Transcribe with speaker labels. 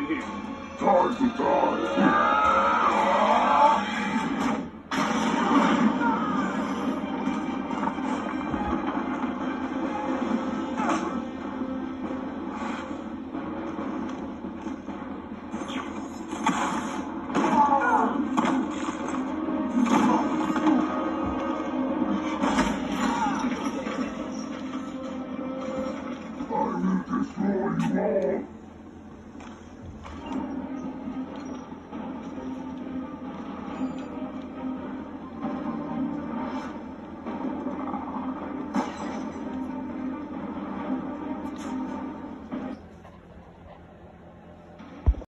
Speaker 1: in here. Time to die.